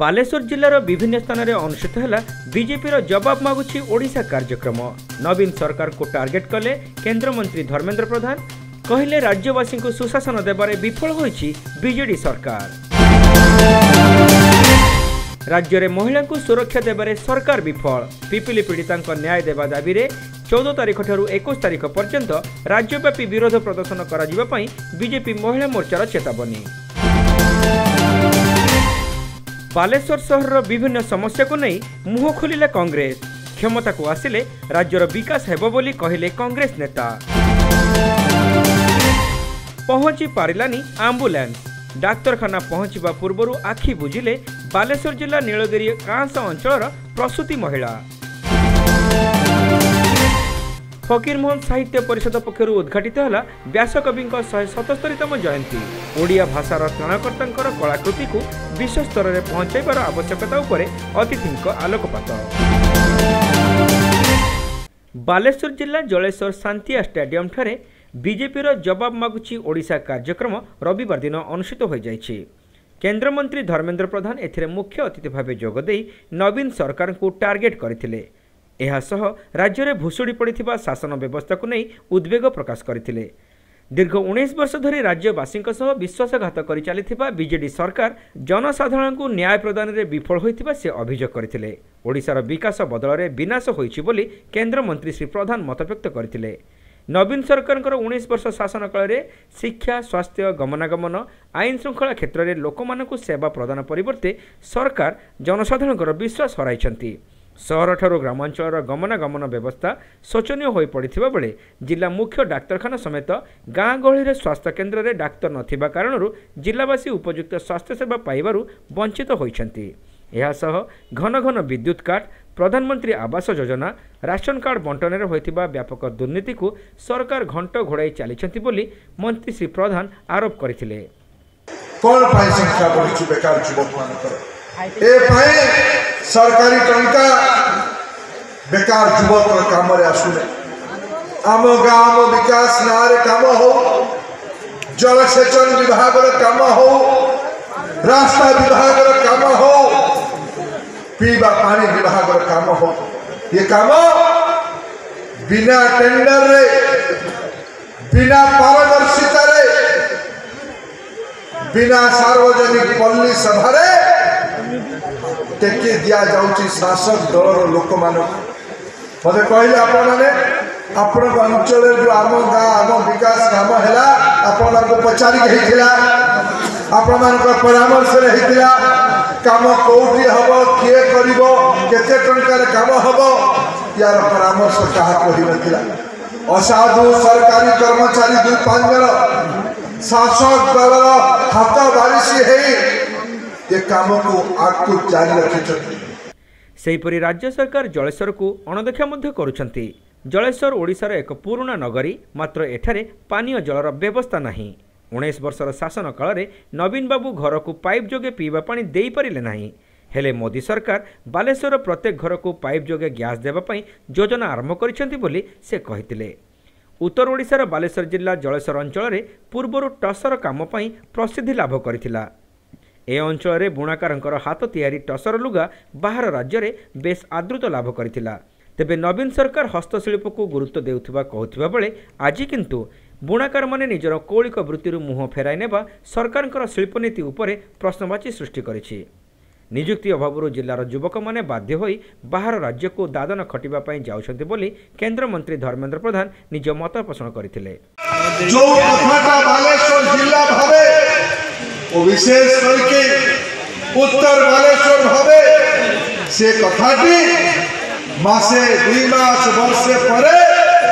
ବାଲେଶ୍ୱର ଜିଲ୍ଲାର ବିଭିନ୍ନ ସ୍ଥାନରେ ଅନୁଷ୍ଠିତ ହେଲା ବିଜେପିର ଜବାବ ମାଗୁଛି ଓଡ଼ିଶା କାର୍ଯ୍ୟକ୍ରମ। ନବୀନ ସରକାରଙ୍କୁ ଟାର୍ଗେଟ କଲେ କେନ୍ଦ୍ରମନ୍ତ୍ରୀ ଧର୍ମେନ୍ଦ୍ର ପ୍ରଧାନ। କହିଲେ ରାଜ୍ୟବାସୀଙ୍କୁ ସୁଶାସନ ଦେବାରେ ବିଫଳ ହୋଇଛି ବିଜେଡି ସରକାର। ରାଜ୍ୟରେ ମହିଳାଙ୍କୁ ସୁରକ୍ଷା ଦେବାରେ ସରକାର ବିଫଳ। ପିପିଲି ପୀଡ଼ିତାଙ୍କ ନ୍ୟାୟ ଦେବା ଦାବିରେ ଚଉଦ ତାରିଖଠାରୁ ଏକୋଇଶ ତାରିଖ ପର୍ଯ୍ୟନ୍ତ ରାଜ୍ୟବ୍ୟାପୀ ବିରୋଧ ପ୍ରଦର୍ଶନ କରାଯିବା ପାଇଁ ବିଜେପି ମହିଳା ମୋର୍ଚ୍ଚାର ଚେତାବନୀ। ବାଲେଶ୍ୱର ସହରର ବିଭିନ୍ନ ସମସ୍ୟାକୁ ନେଇ ମୁହଁ ଖୋଲିଲା କଂଗ୍ରେସ। କ୍ଷମତାକୁ ଆସିଲେ ରାଜ୍ୟର ବିକାଶ ହେବ ବୋଲି କହିଲେ କଂଗ୍ରେସ ନେତା। ପହଞ୍ଚି ପାରିଲାନି ଆମ୍ବୁଲାନ୍ସ। ଡାକ୍ତରଖାନା ପହଞ୍ଚିବା ପୂର୍ବରୁ ଆଖି ବୁଜିଲେ ବାଲେଶ୍ୱର ଜିଲ୍ଲା ନୀଳଗିରି କାଁସ ଅଞ୍ଚଳର ପ୍ରସୂତି ମହିଳା। ଫକୀରମୋହନ ସାହିତ୍ୟ ପରିଷଦ ପକ୍ଷରୁ ଉଦ୍ଘାଟିତ ହେଲା ବ୍ୟାସକବିଙ୍କ ଶହେ ସତସ୍ତରୀତମ ଜୟନ୍ତୀ। ଓଡ଼ିଆ ଭାଷାର ତ୍ରାଣକର୍ତ୍ତାଙ୍କର କଳାକୃତିକୁ ବିଶ୍ୱସ୍ତରରେ ପହଞ୍ଚାଇବାର ଆବଶ୍ୟକତା ଉପରେ ଅତିଥିଙ୍କ ଆଲୋକପାତ। ବାଲେଶ୍ୱର ଜିଲ୍ଲା ଜଳେଶ୍ୱର ଶାନ୍ତିଆ ଷ୍ଟାଡିୟମଠାରେ ବିଜେପିର ଜବାବ ମାଗୁଛି ଓଡ଼ିଶା କାର୍ଯ୍ୟକ୍ରମ ରବିବାର ଦିନ ଅନୁଷ୍ଠିତ ହୋଇଯାଇଛି। କେନ୍ଦ୍ରମନ୍ତ୍ରୀ ଧର୍ମେନ୍ଦ୍ର ପ୍ରଧାନ ଏଥିରେ ମୁଖ୍ୟ ଅତିଥି ଭାବେ ଯୋଗଦେଇ ନବୀନ ସରକାରଙ୍କୁ ଟାର୍ଗେଟ କରିଥିଲେ। ଏହାସହ ରାଜ୍ୟରେ ଭୁଷୁଡ଼ି ପଡ଼ିଥିବା ଶାସନ ବ୍ୟବସ୍ଥାକୁ ନେଇ ଉଦ୍ବେଗ ପ୍ରକାଶ କରିଥିଲେ। ଦୀର୍ଘ ଉଣେଇଶ ବର୍ଷ ଧରି ରାଜ୍ୟବାସୀଙ୍କ ସହ ବିଶ୍ୱାସଘାତ କରି ଚାଲିଥିବା ବିଜେଡି ସରକାର ଜନସାଧାରଣଙ୍କୁ ନ୍ୟାୟ ପ୍ରଦାନରେ ବିଫଳ ହୋଇଥିବା ସେ ଅଭିଯୋଗ କରିଥିଲେ। ଓଡ଼ିଶାର ବିକାଶ ବଦଳରେ ବିନାଶ ହୋଇଛି ବୋଲି କେନ୍ଦ୍ରମନ୍ତ୍ରୀ ଶ୍ରୀ ପ୍ରଧାନ ମତବ୍ୟକ୍ତ କରିଥିଲେ। ନବୀନ ସରକାରଙ୍କର ଉଣେଇଶ ବର୍ଷ ଶାସନ କାଳରେ ଶିକ୍ଷା ସ୍ୱାସ୍ଥ୍ୟ ଗମନାଗମନ ଆଇନ ଶୃଙ୍ଖଳା କ୍ଷେତ୍ରରେ ଲୋକମାନଙ୍କୁ ସେବା ପ୍ରଦାନ ପରିବର୍ତ୍ତେ ସରକାର ଜନସାଧାରଣଙ୍କର ବିଶ୍ୱାସ ହରାଇଛନ୍ତି। ସହରଠାରୁ ଗ୍ରାମାଞ୍ଚଳର ଗମନାଗମନ ବ୍ୟବସ୍ଥା ଶୋଚନୀୟ ହୋଇପଡ଼ିଥିବା ବେଳେ ଜିଲ୍ଲା ମୁଖ୍ୟ ଡାକ୍ତରଖାନା ସମେତ ଗାଁ ଗହଳିରେ ସ୍ୱାସ୍ଥ୍ୟ କେନ୍ଦ୍ରରେ ଡାକ୍ତର ନଥିବା କାରଣରୁ ଜିଲ୍ଲାବାସୀ ଉପଯୁକ୍ତ ସ୍ୱାସ୍ଥ୍ୟସେବା ପାଇବାରୁ ବଞ୍ଚିତ ହୋଇଛନ୍ତି। ଏହାସହ ଘନ ଘନ ବିଦ୍ୟୁତ୍ କାଟ ପ୍ରଧାନମନ୍ତ୍ରୀ ଆବାସ ଯୋଜନା ରାସନ କାର୍ଡ ବଣ୍ଟନରେ ହୋଇଥିବା ବ୍ୟାପକ ଦୁର୍ନୀତିକୁ ସରକାର ଘଣ୍ଟ ଘୋଡ଼ାଇ ଚାଲିଛନ୍ତି ବୋଲି ମନ୍ତ୍ରୀ ଶ୍ରୀ ପ୍ରଧାନ ଆରୋପ କରିଥିଲେ। କ'ଣ ପାଇଁ ସଂଖ୍ୟା ବଢ଼ିଛି ବେକାର ଯୁବକମାନଙ୍କର? ଏ ପାଇଁ ସରକାରୀ ଟଙ୍କା ବେକାର ଯୁବକର କାମରେ ଆସୁନି ଆମ ଗାଁ ଆମ ବିକାଶ ନାଁରେ କାମ ହଉ ଜଳସେଚନ ବିଭାଗର କାମ ହଉ ରାସ୍ତା ବିଭାଗର କାମ ହଉ ପିଇବା ପାଣି ବିଭାଗର କାମ ହଉ ଏ କାମ ବିନା ଟେଣ୍ଡରରେ ବିନା ପାରଦର୍ଶିତାରେ ବିନା ସାର୍ବଜନିକ ପଲ୍ଲୀ ସଭାରେ ଟେକି ଦିଆଯାଉଛି ଶାସକ ଦଳର ଲୋକମାନଙ୍କୁ। ମୋତେ କହିଲେ ଆପଣମାନେ ଆପଣଙ୍କ ଅଞ୍ଚଳରେ ଯେଉଁ ଆମ ଗାଁ ଆମ ବିକାଶ କାମ ହେଲା ଆପଣମାନଙ୍କୁ ପଚାରିକି ହେଇଥିଲା ଆପଣମାନଙ୍କ ପରାମର୍ଶରେ ହେଇଥିଲା କାମ କେଉଁଠି ହେବ କିଏ କରିବ କେତେ ଟଙ୍କାରେ କାମ ହେବ ୟାର ପରାମର୍ଶ କାହାକୁ ହୋଇନଥିଲା। ଅସାଧୁ ସରକାରୀ କର୍ମଚାରୀ ଦୁଇ ପାଞ୍ଚ ଜଣ ଶାସକ ଦଳର ହାତ ବାରିଶି ହେଇ ସେହିପରି ରାଜ୍ୟ ସରକାର ଜଳେଶ୍ୱରକୁ ଅଣଦେଖା ମଧ୍ୟ କରୁଛନ୍ତି। ଜଳେଶ୍ୱର ଓଡ଼ିଶାର ଏକ ପୁରୁଣା ନଗରୀ ମାତ୍ର ଏଠାରେ ପାନୀୟ ଜଳର ବ୍ୟବସ୍ଥା ନାହିଁ। ଉଣେଇଶ ବର୍ଷର ଶାସନ କାଳରେ ନବୀନ ବାବୁ ଘରକୁ ପାଇପ୍ ଯୋଗେ ପିଇବା ପାଣି ଦେଇପାରିଲେ ନାହିଁ। ହେଲେ ମୋଦି ସରକାର ବାଲେଶ୍ୱର ପ୍ରତ୍ୟେକ ଘରକୁ ପାଇପ୍ ଯୋଗେ ଗ୍ୟାସ୍ ଦେବା ପାଇଁ ଯୋଜନା ଆରମ୍ଭ କରିଛନ୍ତି ବୋଲି ସେ କହିଥିଲେ। ଉତ୍ତର ଓଡ଼ିଶାର ବାଲେଶ୍ୱର ଜିଲ୍ଲା ଜଳେଶ୍ୱର ଅଞ୍ଚଳରେ ପୂର୍ବରୁ ଟସର କାମ ପାଇଁ ପ୍ରସିଦ୍ଧି ଲାଭ କରିଥିଲା। ଏ ଅଞ୍ଚଳରେ ବୁଣାକାରଙ୍କର ହାତ ତିଆରି ଟସର ଲୁଗା ବାହାର ରାଜ୍ୟରେ ବେଶ୍ ଆଦୃତ ଲାଭ କରିଥିଲା। ତେବେ ନବୀନ ସରକାର ହସ୍ତଶିଳ୍ପକୁ ଗୁରୁତ୍ୱ ଦେଉଥିବା କହୁଥିବା ବେଳେ ଆଜି କିନ୍ତୁ ବୁଣାକାରମାନେ ନିଜର କୌଳିକ ବୃତ୍ତିରୁ ମୁହଁ ଫେରାଇ ନେବା ସରକାରଙ୍କର ଶିଳ୍ପନୀତି ଉପରେ ପ୍ରଶ୍ନବାଚୀ ସୃଷ୍ଟି କରିଛି। ନିଯୁକ୍ତି ଅଭାବରୁ ଜିଲ୍ଲାର ଯୁବକମାନେ ବାଧ୍ୟ ହୋଇ ବାହାର ରାଜ୍ୟକୁ ଦାଦନ ଖଟିବା ପାଇଁ ଯାଉଛନ୍ତି ବୋଲି କେନ୍ଦ୍ରମନ୍ତ୍ରୀ ଧର୍ମେନ୍ଦ୍ର ପ୍ରଧାନ ନିଜ ମତ ପୋଷଣ କରିଥିଲେ। ଯୋଉ କଥାଟା ବାଲେଶ୍ୱର ଜିଲ୍ଲା ଭାବେ ଓ ବିଶେଷ କରିକି ଉତ୍ତର ବାଲେଶ୍ୱର ଭାବେ ସେ କଥାଟି ମାସେ ଦୁଇ ମାସ ବର୍ଷେ ପରେ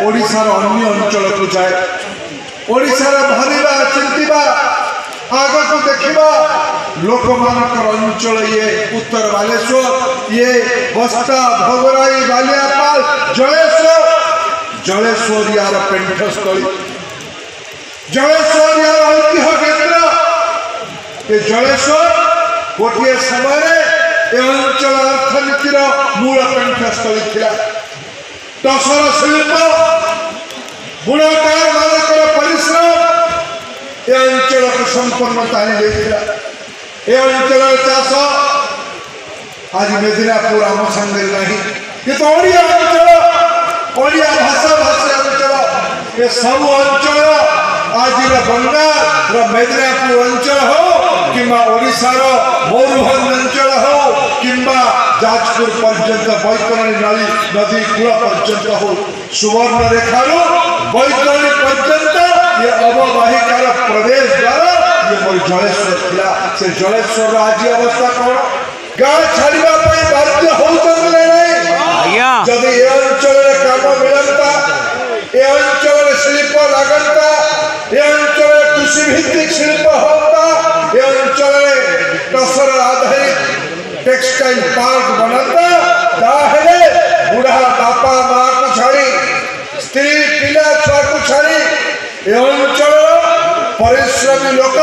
ଓଡ଼ିଶାର ଅନ୍ୟ ଅଞ୍ଚଳକୁ ଯାଏ ଓଡ଼ିଶାର ଭାବିବା ଚିନ୍ତିବା ଆଗକୁ ଦେଖିବା ଲୋକମାନଙ୍କର ଅଞ୍ଚଳ ଇଏ ଉତ୍ତର ବାଲେଶ୍ୱର ଇଏ ବସ୍ତା ଭୋଗରାଇ ବାଲିଆପାଳ ଜଳେଶ୍ୱର ଜଳେଶ୍ୱର ୟାର ପେଣ୍ଠସ୍ଥଳୀ ଜଳେଶ୍ୱର ୟାର ଐତିହ୍ୟ କେନ୍ଦ୍ର ଏ ଜଳେଶ୍ୱର ଗୋଟିଏ ସମୟରେ ଏ ଅଞ୍ଚଳ ଅର୍ଥନୀତିର ମୂଳ ପେଣ୍ଠସ୍ଥଳୀ ଥିଲା ଟସର ଶିଳ୍ପ ବୁଣାକାର ମାନଙ୍କର ପରିଶ୍ରମ ଏ ଅଞ୍ଚଳକୁ ସମ୍ପନ୍ନତା ଆଣିଦେଇଥିଲା ଏ ଅଞ୍ଚଳର ଚାଷ ଆଜି ମେଦିନାପୁର ଆମ ସାଙ୍ଗରେ ନାହିଁ କିନ୍ତୁ ଓଡ଼ିଆ ଅଞ୍ଚଳ ଓଡ଼ିଆ ଭାଷା ଭାଷୀ ଅଞ୍ଚଳ ଏ ସବୁ ଅଞ୍ଚଳ ଆଜିର ବଙ୍ଗାଳର ମେଦିନାପୁର ଅଞ୍ଚଳ ହଉ କିମ୍ବା ଓଡ଼ିଶାର ମୟୂରଭଞ୍ଜ ଅଞ୍ଚଳ ହଉ କିମ୍ବା ଯାଜପୁର ପର୍ଯ୍ୟନ୍ତ ବୈତରଣୀ ନଦୀ ନଦୀ କୂଳ ପର୍ଯ୍ୟନ୍ତ ହଉ ସୁବର୍ଣ୍ଣରେଖାରୁ ବୈତରଣୀ ପର୍ଯ୍ୟନ୍ତ ଏ ଅବବାହିକାର ପ୍ରଦେଶ ଦ୍ୱାରା ଇଏ ମୋର ଜଳେଶ୍ୱର ଥିଲା ସେ ଜଳେଶ୍ୱରର ଆଜି ଅବସ୍ଥା କ'ଣ ଗାଁ ଛାଡ଼ିବା ପାଇଁ ବାଧ୍ୟ ହଉଛନ୍ତି ନା ନାହିଁ ଆଜ୍ଞା ଯଦି ଏ ଅଞ୍ଚଳରେ କାମ ମିଳନ୍ତା ଏ ଅଞ୍ଚଳରେ ଶିଳ୍ପ ଲାଗନ୍ତା ଏ ଅଞ୍ଚଳରେ କୃଷି ଭିତ୍ତିକ ଶିଳ୍ପ ହୁଅନ୍ତା ଏ ଅଞ୍ଚଳରେ ଟସର ଆଧାରିତ ଟେକ୍ସଟାଇଲ ପାର୍କ ବନନ୍ତା ତାହେଲେ ବୁଢ଼ା ବାପା ମାଆକୁ ଛାଡ଼ି ସ୍ତ୍ରୀ ପିଲା ଛୁଆକୁ ଛାଡ଼ି ଏ ଅଞ୍ଚଳର ପରିଶ୍ରମୀ ଲୋକ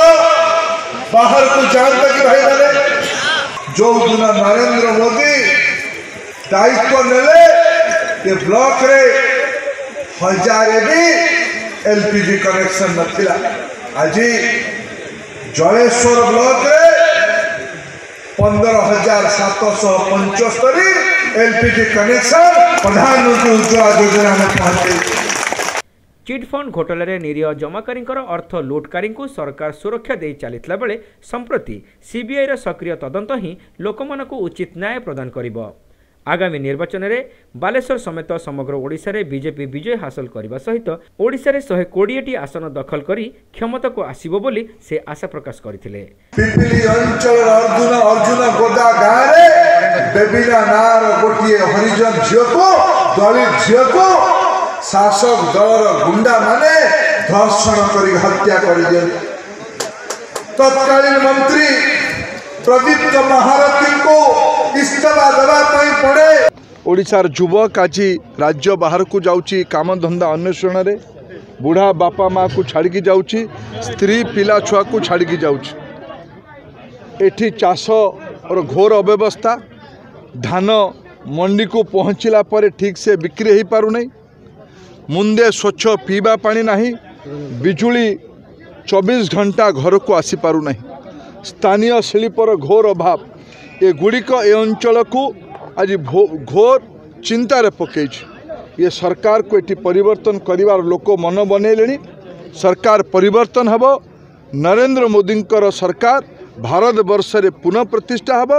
ବାହାରକୁ ଯାଆନ୍ତା କି ଭାଇମାନେ ଯୋଉଦିନ ନରେନ୍ଦ୍ର ମୋଦି ଦାୟିତ୍ୱ ନେଲେ ଏ ବ୍ଲକରେ ହଜାରେ ବି ଏଲପିଜି କନେକ୍ସନ ନଥିଲା ଆଜି ଜଳେଶ୍ୱର ବ୍ଲକରେ ପନ୍ଦର ହଜାର ସାତଶହ ପଞ୍ଚସ୍ତରୀ ଏଲପିଜି କନେକ୍ସନ ପ୍ରଧାନମନ୍ତ୍ରୀ ଉଜ୍ଜଳା ଯୋଜନାରେ ପହଞ୍ଚେଇଛି ଚିଟ୍ଫଣ୍ଡ ଘୋଟାଲାରେ ନିରୀହ ଜମାକାରୀଙ୍କର ଅର୍ଥ ଲୁଟ୍କାରୀଙ୍କୁ ସରକାର ସୁରକ୍ଷା ଦେଇ ଚାଲିଥିଲା ବେଳେ ସମ୍ପ୍ରତି ସିବିଆଇର ସକ୍ରିୟ ତଦନ୍ତ ହିଁ ଲୋକମାନଙ୍କୁ ଉଚିତ ନ୍ୟାୟ ପ୍ରଦାନ କରିବ ଆଗାମୀ ନିର୍ବାଚନରେ ବାଲେଶ୍ୱର ସମେତ ସମଗ୍ର ଓଡ଼ିଶାରେ ବିଜେପି ବିଜୟ ହାସଲ କରିବା ସହିତ ଓଡ଼ିଶାରେ ଶହେ କୋଡ଼ିଏଟି ଆସନ ଦଖଲ କରି କ୍ଷମତାକୁ ଆସିବ ବୋଲି ସେ ଆଶା ପ୍ରକାଶ କରିଥିଲେ। ଶାସକ ଦଳର ଗୁଣ୍ଡାମାନେ ଧର୍ଷଣ କରି ହତ୍ୟା କରିଦିଅନ୍ତି ତତ୍କାଳୀନ ମନ୍ତ୍ରୀ ପ୍ରଦୀପ୍ତ ମହାରଥୀଙ୍କୁ ଇସ୍ତଫା ଦେବା ପାଇଁ ପଡ଼େ ଓଡ଼ିଶାର ଯୁବକ ଆଜି ରାଜ୍ୟ ବାହାରକୁ ଯାଉଛି କାମଧନ୍ଦା ଅନ୍ୱେଷଣରେ ବୁଢ଼ା ବାପା ମାଆକୁ ଛାଡ଼ିକି ଯାଉଛି ସ୍ତ୍ରୀ ପିଲା ଛୁଆକୁ ଛାଡ଼ିକି ଯାଉଛି ଏଠି ଚାଷର ଘୋର ଅବ୍ୟବସ୍ଥା ଧାନ ମଣ୍ଡିକୁ ପହଞ୍ଚିଲା ପରେ ଠିକ୍ସେ ବିକ୍ରି ହୋଇପାରୁନାହିଁ ମୁନ୍ଦେ ସ୍ୱଚ୍ଛ ପିଇବା ପାଣି ନାହିଁ ବିଜୁଳି ଚବିଶ ଘଣ୍ଟା ଘରକୁ ଆସିପାରୁନାହିଁ ସ୍ଥାନୀୟ ଶିଳ୍ପର ଘୋର ଅଭାବ ଏଗୁଡ଼ିକ ଏ ଅଞ୍ଚଳକୁ ଆଜି ଭୋ- ଘୋର ଚିନ୍ତାରେ ପକାଇଛି ଇଏ ସରକାରକୁ ଏଠି ପରିବର୍ତ୍ତନ କରିବାର ଲୋକ ମନ ବନେଇଲେଣି ସରକାର ପରିବର୍ତ୍ତନ ହେବ ନରେନ୍ଦ୍ର ମୋଦିଙ୍କର ସରକାର ଭାରତବର୍ଷରେ ପୁନଃ ପ୍ରତିଷ୍ଠା ହେବ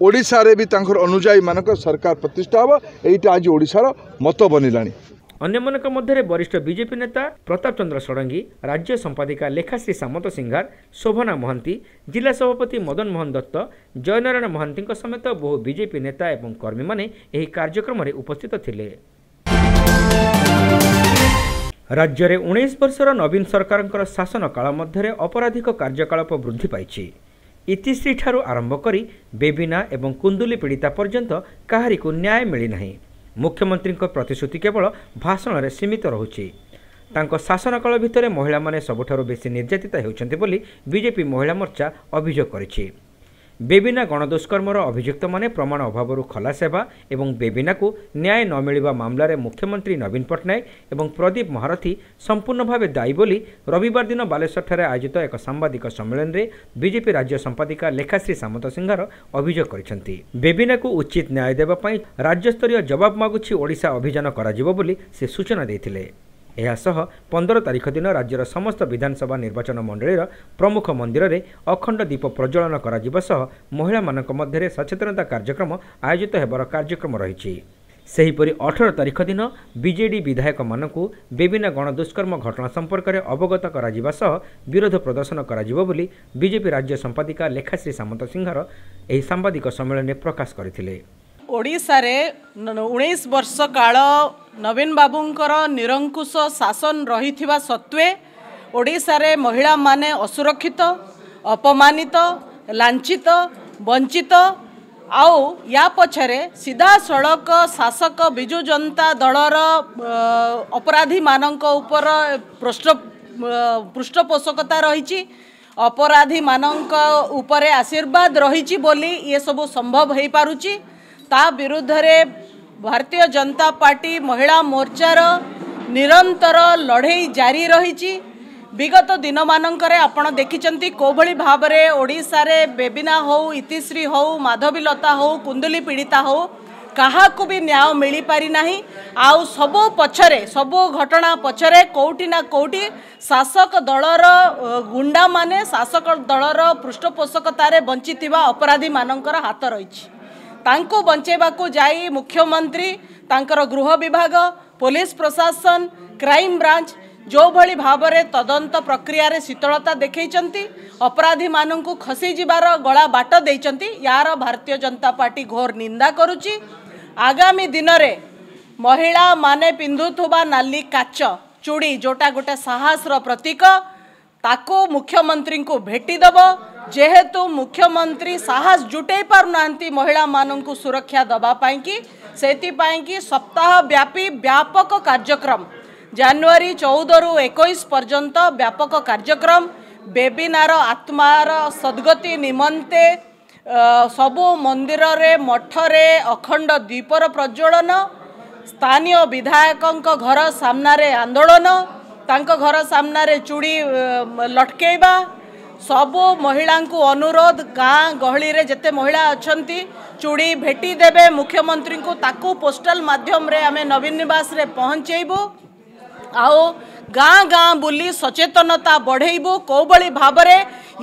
ଓଡ଼ିଶାରେ ବି ତାଙ୍କର ଅନୁଯାୟୀମାନଙ୍କ ସରକାର ପ୍ରତିଷ୍ଠା ହେବ ଏଇଟା ଆଜି ଓଡ଼ିଶାର ମତ ବନିଲାଣି ଅନ୍ୟମାନଙ୍କ ମଧ୍ୟରେ ବରିଷ୍ଠ ବିଜେପି ନେତା ପ୍ରତାପ ଚନ୍ଦ୍ର ଷଡ଼ଙ୍ଗୀ ରାଜ୍ୟ ସମ୍ପାଦିକା ଲେଖାଶ୍ରୀ ସାମନ୍ତ ସିଂହାର ଶୋଭନା ମହାନ୍ତି ଜିଲ୍ଲା ସଭାପତି ମଦନ ମୋହନ ଦତ୍ତ ଜୟନାରାୟଣ ମହାନ୍ତିଙ୍କ ସମେତ ବହୁ ବିଜେପି ନେତା ଏବଂ କର୍ମୀମାନେ ଏହି କାର୍ଯ୍ୟକ୍ରମରେ ଉପସ୍ଥିତ ଥିଲେ। ରାଜ୍ୟରେ ଉଣେଇଶ ବର୍ଷର ନବୀନ ସରକାରଙ୍କର ଶାସନ କାଳ ମଧ୍ୟରେ ଅପରାଧିକ କାର୍ଯ୍ୟକଳାପ ବୃଦ୍ଧି ପାଇଛି। ଇତିଶ୍ରୀଠାରୁ ଆରମ୍ଭ କରି ବେବିନା ଏବଂ କୁନ୍ଦୁଲି ପୀଡ଼ିତା ପର୍ଯ୍ୟନ୍ତ କାହାରିକୁ ନ୍ୟାୟ ମିଳିନାହିଁ। ମୁଖ୍ୟମନ୍ତ୍ରୀଙ୍କ ପ୍ରତିଶ୍ରୁତି କେବଳ ଭାଷଣରେ ସୀମିତ ରହୁଛି। ତାଙ୍କ ଶାସନ କାଳ ଭିତରେ ମହିଳାମାନେ ସବୁଠାରୁ ବେଶୀ ନିର୍ଯାତିତା ହେଉଛନ୍ତି ବୋଲି ବିଜେପି ମହିଳା ମୋର୍ଚ୍ଚା ଅଭିଯୋଗ କରିଛି। ବେବିନା ଗଣଦୁଷ୍କର୍ମର ଅଭିଯୁକ୍ତମାନେ ପ୍ରମାଣ ଅଭାବରୁ ଖଲାସ ହେବା ଏବଂ ବେବିନାକୁ ନ୍ୟାୟ ନ ମିଳିବା ମାମଲାରେ ମୁଖ୍ୟମନ୍ତ୍ରୀ ନବୀନ ପଟ୍ଟନାୟକ ଏବଂ ପ୍ରଦୀପ ମହାରଥୀ ସମ୍ପୂର୍ଣ୍ଣ ଭାବେ ଦାୟୀ ବୋଲି ରବିବାର ଦିନ ବାଲେଶ୍ୱରଠାରେ ଆୟୋଜିତ ଏକ ସାମ୍ବାଦିକ ସମ୍ମିଳନୀରେ ବିଜେପି ରାଜ୍ୟ ସମ୍ପାଦିକା ଲେଖାଶ୍ରୀ ସାମନ୍ତ ସିଂହାର ଅଭିଯୋଗ କରିଛନ୍ତି। ବେବିନାକୁ ଉଚିତ ନ୍ୟାୟ ଦେବା ପାଇଁ ରାଜ୍ୟସ୍ତରୀୟ ଜବାବ ମାଗୁଛି ଓଡ଼ିଶା ଅଭିଯାନ କରାଯିବ ବୋଲି ସେ ସୂଚନା ଦେଇଥିଲେ। ଏହା ସହ ପନ୍ଦର ତାରିଖ ଦିନ ରାଜ୍ୟର ସମସ୍ତ ବିଧାନସଭା ନିର୍ବାଚନ ମଣ୍ଡଳୀର ପ୍ରମୁଖ ମନ୍ଦିରରେ ଅଖଣ୍ଡ ଦୀପ ପ୍ରଜ୍ୱଳନ କରାଯିବା ସହ ମହିଳାମାନଙ୍କ ମଧ୍ୟରେ ସଚେତନତା କାର୍ଯ୍ୟକ୍ରମ ଆୟୋଜିତ ହେବାର କାର୍ଯ୍ୟକ୍ରମ ରହିଛି। ସେହିପରି ଅଠର ତାରିଖ ଦିନ ବିଜେଡି ବିଧାୟକମାନଙ୍କୁ ବିଭିନ୍ନ ଗଣଦୁଷ୍କର୍ମ ଘଟଣା ସମ୍ପର୍କରେ ଅବଗତ କରାଯିବା ସହ ବିରୋଧ ପ୍ରଦର୍ଶନ କରାଯିବ ବୋଲି ବିଜେପି ରାଜ୍ୟ ସମ୍ପାଦିକା ଲେଖାଶ୍ରୀ ସାମନ୍ତ ସିଂହାର ଏହି ସାମ୍ବାଦିକ ସମ୍ମିଳନୀରେ ପ୍ରକାଶ କରିଥିଲେ। ଓଡ଼ିଶାରେ ଉଣେଇଶ ବର୍ଷ କାଳ ନବୀନ ବାବୁଙ୍କର ନିରଙ୍କୁଶ ଶାସନ ରହିଥିବା ସତ୍ତ୍ୱେ ଓଡ଼ିଶାରେ ମହିଳାମାନେ ଅସୁରକ୍ଷିତ ଅପମାନିତ ଲାଞ୍ଛିତ ବଞ୍ଚିତ ଆଉ ୟା ପଛରେ ସିଧାସଳଖ ଶାସକ ବିଜୁ ଜନତା ଦଳର ଅପରାଧୀମାନଙ୍କ ଉପର ପୃଷ୍ଠ ପୃଷ୍ଠପୋଷକତା ରହିଛି ଅପରାଧୀମାନଙ୍କ ଉପରେ ଆଶୀର୍ବାଦ ରହିଛି ବୋଲି ଏସବୁ ସମ୍ଭବ ହୋଇପାରୁଛି। ତା ବିରୁଦ୍ଧରେ ଭାରତୀୟ ଜନତା ପାର୍ଟି ମହିଳା ମୋର୍ଚ୍ଚାର ନିରନ୍ତର ଲଢ଼େଇ ଜାରି ରହିଛି। ବିଗତ ଦିନମାନଙ୍କରେ ଆପଣ ଦେଖିଛନ୍ତି କେଉଁଭଳି ଭାବରେ ଓଡ଼ିଶାରେ ବେବିନା ହେଉ ଇତିଶ୍ରୀ ହେଉ ମାଧବୀଲତା ହେଉ କୁନ୍ଦୁଲି ପୀଡ଼ିତା ହେଉ କାହାକୁ ବି ନ୍ୟାୟ ମିଳିପାରିନାହିଁ ଆଉ ସବୁ ପଛରେ ସବୁ ଘଟଣା ପଛରେ କେଉଁଠି ନା କେଉଁଠି ଶାସକ ଦଳର ଗୁଣ୍ଡାମାନେ ଶାସକ ଦଳର ପୃଷ୍ଠପୋଷକତାରେ ବଞ୍ଚିଥିବା ଅପରାଧୀମାନଙ୍କର ହାତ ରହିଛି। ତାଙ୍କୁ ବଞ୍ଚାଇବାକୁ ଯାଇ ମୁଖ୍ୟମନ୍ତ୍ରୀ ତାଙ୍କର ଗୃହ ବିଭାଗ ପୋଲିସ ପ୍ରଶାସନ କ୍ରାଇମ୍ ବ୍ରାଞ୍ଚ ଯେଉଁଭଳି ଭାବରେ ତଦନ୍ତ ପ୍ରକ୍ରିୟାରେ ଶୀତଳତା ଦେଖାଇଛନ୍ତି ଅପରାଧୀମାନଙ୍କୁ ଖସିଯିବାର ଗଳା ବାଟ ଦେଇଛନ୍ତି ୟାର ଭାରତୀୟ ଜନତା ପାର୍ଟି ଘୋର ନିନ୍ଦା କରୁଛି। ଆଗାମୀ ଦିନରେ ମହିଳାମାନେ ପିନ୍ଧୁଥିବା ନାଲି କାଚ ଚୁଡ଼ି ଯେଉଁଟା ଗୋଟେ ସାହସର ପ୍ରତୀକ ତାକୁ ମୁଖ୍ୟମନ୍ତ୍ରୀଙ୍କୁ ଭେଟିଦେବ ଯେହେତୁ ମୁଖ୍ୟମନ୍ତ୍ରୀ ସାହସ ଜୁଟେଇ ପାରୁନାହାନ୍ତି ମହିଳାମାନଙ୍କୁ ସୁରକ୍ଷା ଦେବା ପାଇଁକି ସେଥିପାଇଁକି ସପ୍ତାହ ବ୍ୟାପୀ ବ୍ୟାପକ କାର୍ଯ୍ୟକ୍ରମ। ଜାନୁଆରୀ ଚଉଦରୁ ଏକୋଇଶ ପର୍ଯ୍ୟନ୍ତ ବ୍ୟାପକ କାର୍ଯ୍ୟକ୍ରମ। ବେବିନାର ଆତ୍ମାର ସଦ୍ଗତି ନିମନ୍ତେ ସବୁ ମନ୍ଦିରରେ ମଠରେ ଅଖଣ୍ଡ ଦ୍ୱୀପର ପ୍ରଜ୍ୱଳନ ସ୍ଥାନୀୟ ବିଧାୟକଙ୍କ ଘର ସାମ୍ନାରେ ଆନ୍ଦୋଳନ ତାଙ୍କ ଘର ସାମ୍ନାରେ ଚୁଡ଼ି ଅ, ଲଟକେଇବା। ସବୁ ମହିଳାଙ୍କୁ ଅନୁରୋଧ ଗାଁ ଗହଳିରେ ଯେତେ ମହିଳା ଅଛନ୍ତି ଚୁଡ଼ି ଭେଟି ଦେବେ। ମୁଖ୍ୟମନ୍ତ୍ରୀଙ୍କୁ ତାକୁ ପୋଷ୍ଟାଲ ମାଧ୍ୟମରେ ଆମେ ନବୀନ ନିବାସରେ ପହଞ୍ଚେଇବୁ। ଆଉ ଗାଁ ଗାଁ ବୁଲି ସଚେତନତା ବଢ଼େଇବୁ। କେଉଁଭଳି ଭାବରେ?